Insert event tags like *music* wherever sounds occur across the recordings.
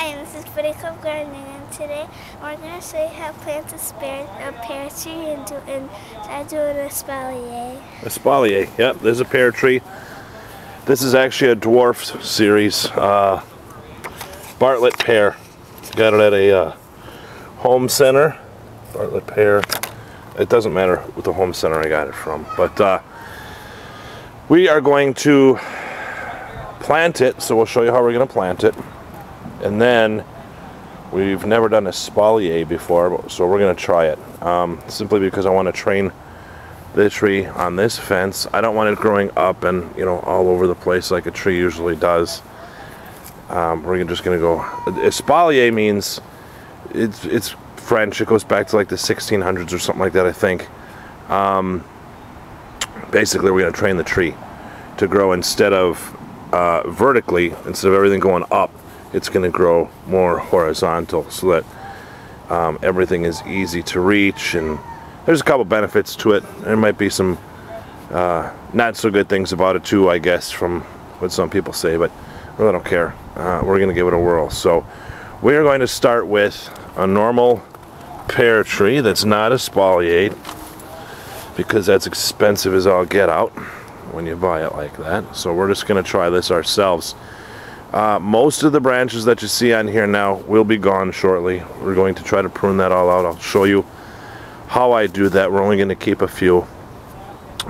Hi, this is Cove Gardening, and today we're going to show you how to plant a, spare, a pear tree and, do, and start doing a espalier. Espalier, yep, there's a pear tree. This is actually a dwarf series. Uh, Bartlett pear. Got it at a uh, home center. Bartlett pear. It doesn't matter what the home center I got it from, but uh, we are going to plant it, so we'll show you how we're going to plant it. And then we've never done a espalier before, so we're going to try it. Um, simply because I want to train the tree on this fence. I don't want it growing up and you know all over the place like a tree usually does. Um, we're just going to go. Espalier means it's it's French. It goes back to like the 1600s or something like that, I think. Um, basically, we're going to train the tree to grow instead of uh, vertically, instead of everything going up it's going to grow more horizontal so that um, everything is easy to reach and there's a couple benefits to it. There might be some uh, not so good things about it too I guess from what some people say but I really don't care. Uh, we're gonna give it a whirl. So we're going to start with a normal pear tree that's not espaliered because that's expensive as all get out when you buy it like that. So we're just gonna try this ourselves uh, most of the branches that you see on here now will be gone shortly. We're going to try to prune that all out. I'll show you how I do that. We're only going to keep a few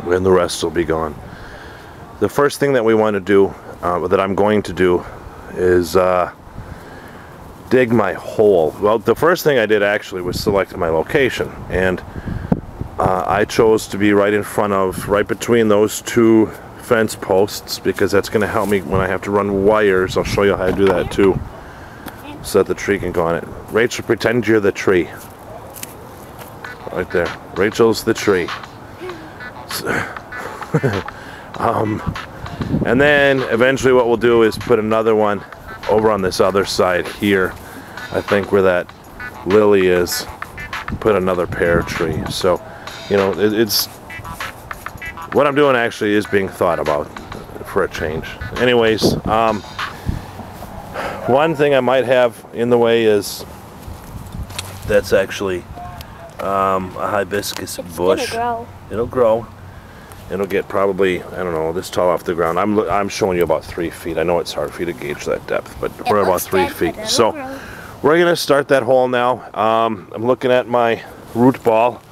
and the rest will be gone. The first thing that we want to do, uh, that I'm going to do, is uh, dig my hole. Well, the first thing I did actually was select my location and uh, I chose to be right in front of, right between those two fence posts because that's going to help me when I have to run wires. I'll show you how to do that too so that the tree can go on it. Rachel, pretend you're the tree. Right there. Rachel's the tree. *laughs* um, and then eventually what we'll do is put another one over on this other side here. I think where that lily is. Put another pear tree. So, you know, it, it's what I'm doing actually is being thought about for a change. Anyways, um, one thing I might have in the way is that's actually um, a hibiscus it's bush. Grow. It'll grow. It'll get probably I don't know this tall off the ground. I'm I'm showing you about three feet. I know it's hard for you to gauge that depth, but it we're about three dead, feet. So grow. we're gonna start that hole now. Um, I'm looking at my root ball.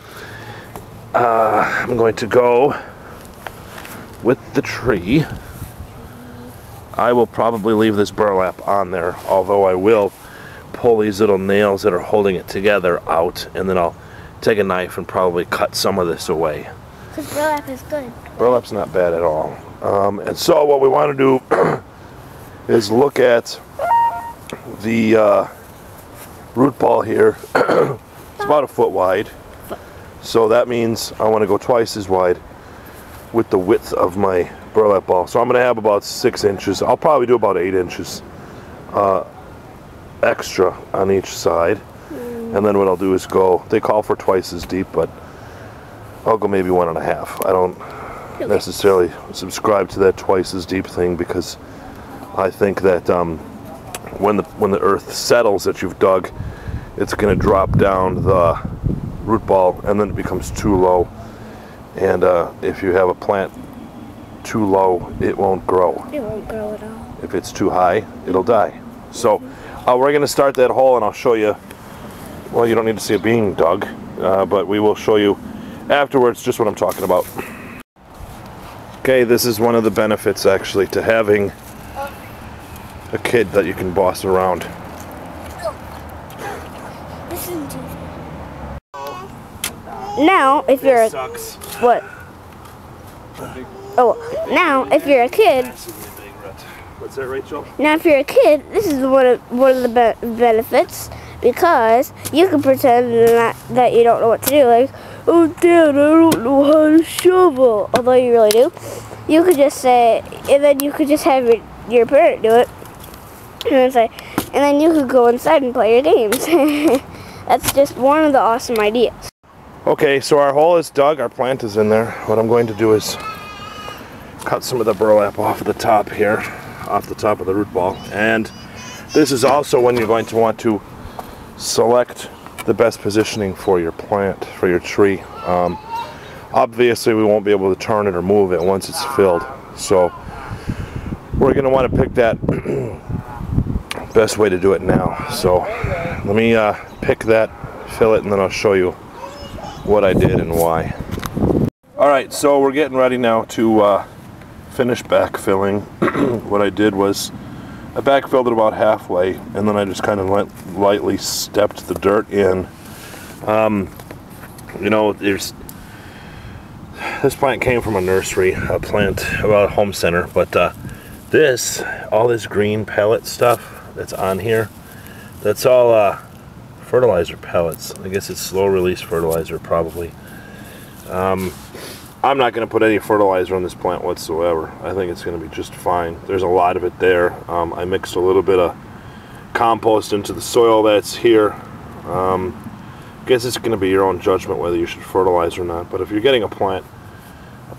Uh, I'm going to go with the tree. I will probably leave this burlap on there, although I will pull these little nails that are holding it together out, and then I'll take a knife and probably cut some of this away. Because burlap is good. Burlap's not bad at all. Um, and so what we want to do *clears throat* is look at the uh, root ball here. *clears throat* it's about a foot wide. So that means I want to go twice as wide with the width of my burlap ball. So I'm going to have about six inches. I'll probably do about eight inches uh, extra on each side. Mm. And then what I'll do is go, they call for twice as deep, but I'll go maybe one and a half. I don't okay. necessarily subscribe to that twice as deep thing because I think that um, when the when the earth settles that you've dug, it's going to drop down the root ball and then it becomes too low and uh, if you have a plant too low, it won't grow. It won't grow at all. If it's too high, it'll die. So uh, we're going to start that hole and I'll show you, well you don't need to see it being dug, uh, but we will show you afterwards just what I'm talking about. Okay, this is one of the benefits actually to having a kid that you can boss around. Now, if you're a, sucks. what? Oh, now if you're a kid. What's that, Rachel? Now, if you're a kid, this is one of one of the be benefits because you can pretend that, that you don't know what to do. Like, oh, Dad, I don't know how to shovel. Although you really do. You could just say, and then you could just have your, your parent do it. And say, and then you could go inside and play your games. *laughs* That's just one of the awesome ideas. Okay, so our hole is dug, our plant is in there. What I'm going to do is cut some of the burlap off of the top here, off the top of the root ball. And This is also when you're going to want to select the best positioning for your plant, for your tree. Um, obviously we won't be able to turn it or move it once it's filled. So we're going to want to pick that *clears throat* best way to do it now. So let me uh, pick that, fill it, and then I'll show you what I did and why. Alright, so we're getting ready now to uh, finish backfilling. *clears throat* what I did was I backfilled it about halfway and then I just kind of lightly stepped the dirt in. Um, you know, there's this plant came from a nursery, a plant, well, a home center, but uh, this, all this green pellet stuff that's on here, that's all uh, fertilizer pellets. I guess it's slow release fertilizer probably. Um, I'm not going to put any fertilizer on this plant whatsoever. I think it's going to be just fine. There's a lot of it there. Um, I mixed a little bit of compost into the soil that's here. Um, I guess it's going to be your own judgment whether you should fertilize or not. But if you're getting a plant,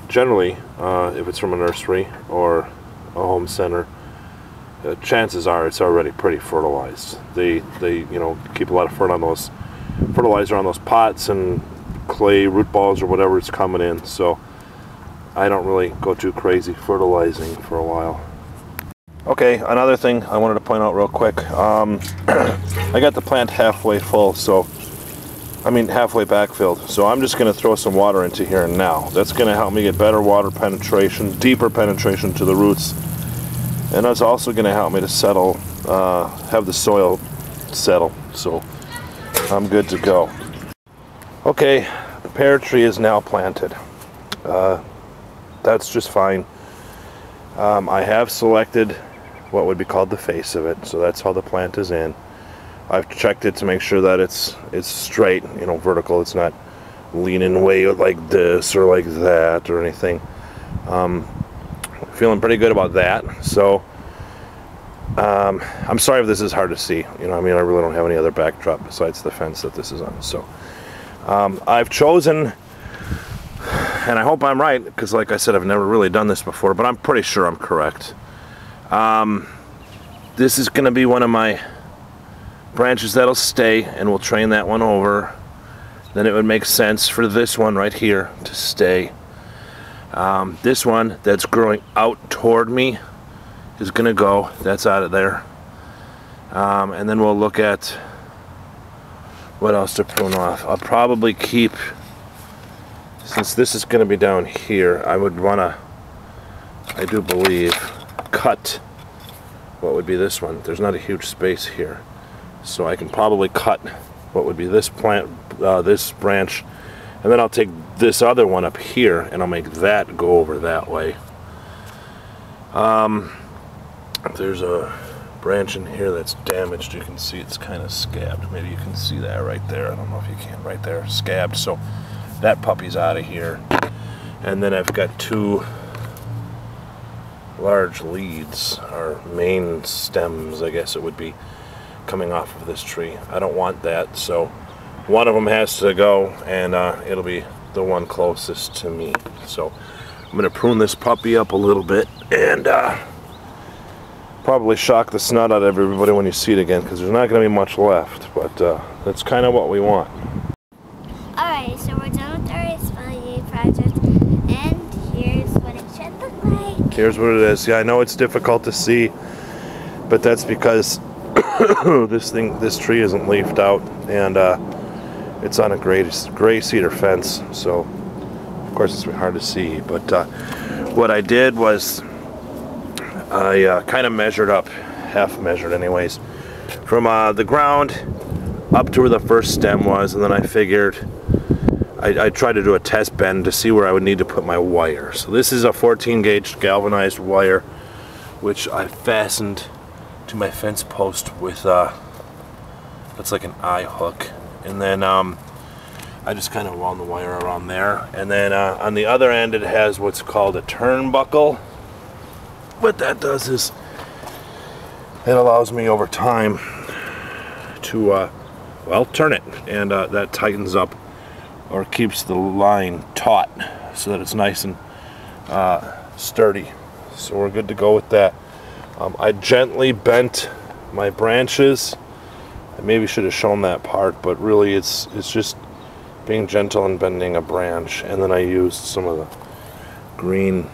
generally, uh, if it's from a nursery or a home center, uh, chances are it's already pretty fertilized. They, they, you know, keep a lot of fertilizer on those fertilizer on those pots and clay root balls or whatever is coming in. So I don't really go too crazy fertilizing for a while. Okay another thing I wanted to point out real quick. Um, *clears throat* I got the plant halfway full so I mean halfway backfilled. So I'm just gonna throw some water into here now. That's gonna help me get better water penetration deeper penetration to the roots and that's also gonna help me to settle uh, have the soil settle so I'm good to go Okay, the pear tree is now planted. Uh, that's just fine. Um, I have selected what would be called the face of it, so that's how the plant is in. I've checked it to make sure that it's it's straight, you know, vertical. It's not leaning way like this or like that or anything. Um, feeling pretty good about that. So um, I'm sorry if this is hard to see. You know, I mean, I really don't have any other backdrop besides the fence that this is on. So. Um, I've chosen, and I hope I'm right, because like I said, I've never really done this before, but I'm pretty sure I'm correct. Um, this is going to be one of my branches that'll stay, and we'll train that one over. Then it would make sense for this one right here to stay. Um, this one that's growing out toward me is going to go. That's out of there. Um, and then we'll look at what else to prune off? I'll probably keep, since this is going to be down here, I would want to, I do believe, cut what would be this one. There's not a huge space here. So I can probably cut what would be this plant, uh, this branch, and then I'll take this other one up here and I'll make that go over that way. Um, there's a branch in here that's damaged. You can see it's kind of scabbed. Maybe you can see that right there. I don't know if you can right there. Scabbed. So that puppy's out of here. And then I've got two large leads, or main stems, I guess it would be, coming off of this tree. I don't want that, so one of them has to go, and uh, it'll be the one closest to me. So I'm going to prune this puppy up a little bit, and uh, probably shock the snot out of everybody when you see it again because there's not going to be much left but uh, that's kind of what we want. Alright so we're done with our exfoliate project and here's what it should look like. Here's what it is. Yeah I know it's difficult to see but that's because *coughs* this thing this tree isn't leafed out and uh, it's on a gray, gray cedar fence so of course it's hard to see but uh, what I did was I uh, kind of measured up, half measured anyways, from uh, the ground up to where the first stem was, and then I figured I, I tried to do a test bend to see where I would need to put my wire. So this is a 14 gauge galvanized wire, which I fastened to my fence post with, uh, it's like an eye hook, and then um, I just kind of wound the wire around there, and then uh, on the other end it has what's called a turnbuckle. What that does is it allows me over time to uh, well turn it. And uh, that tightens up or keeps the line taut so that it's nice and uh, sturdy. So we're good to go with that. Um, I gently bent my branches. I maybe should have shown that part, but really it's it's just being gentle and bending a branch. And then I used some of the green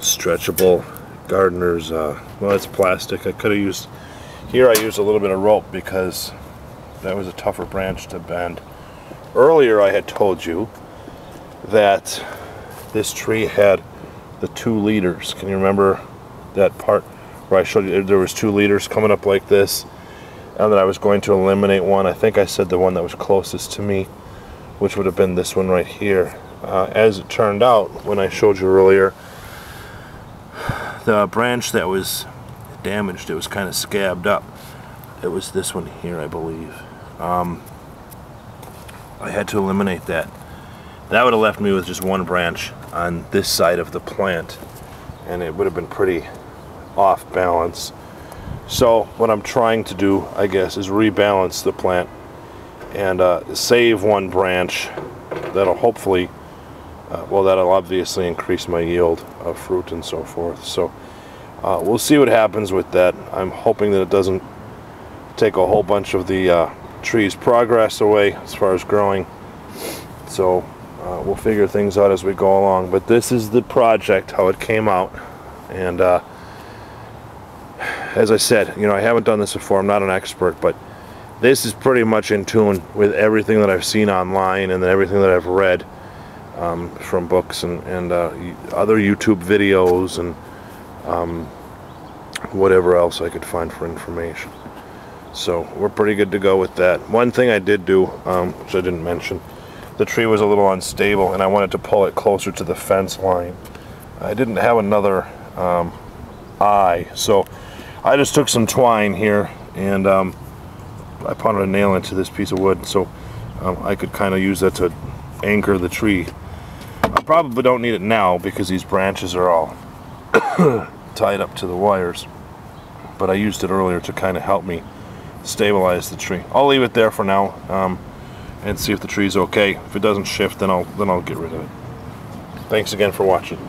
stretchable gardener's, uh, well it's plastic. I could have used, here I used a little bit of rope because that was a tougher branch to bend. Earlier I had told you that this tree had the two leaders. Can you remember that part where I showed you there was two leaders coming up like this and that I was going to eliminate one. I think I said the one that was closest to me, which would have been this one right here. Uh, as it turned out, when I showed you earlier, the branch that was damaged, it was kind of scabbed up. It was this one here, I believe. Um, I had to eliminate that. That would have left me with just one branch on this side of the plant and it would have been pretty off balance. So what I'm trying to do, I guess, is rebalance the plant and uh, save one branch that'll hopefully, uh, well that'll obviously increase my yield of fruit and so forth. So uh, we'll see what happens with that. I'm hoping that it doesn't take a whole bunch of the uh, tree's progress away as far as growing. So uh, we'll figure things out as we go along. But this is the project, how it came out. And uh, as I said, you know, I haven't done this before. I'm not an expert, but this is pretty much in tune with everything that I've seen online and everything that I've read um, from books and, and uh, other YouTube videos and um, whatever else I could find for information. So we're pretty good to go with that. One thing I did do, um, which I didn't mention, the tree was a little unstable and I wanted to pull it closer to the fence line. I didn't have another um, eye, so I just took some twine here and um, I pounded a nail into this piece of wood so um, I could kind of use that to anchor the tree. I probably don't need it now because these branches are all *coughs* tied up to the wires but I used it earlier to kind of help me stabilize the tree. I'll leave it there for now um, and see if the tree's okay. If it doesn't shift then I'll then I'll get rid of it. Thanks again for watching.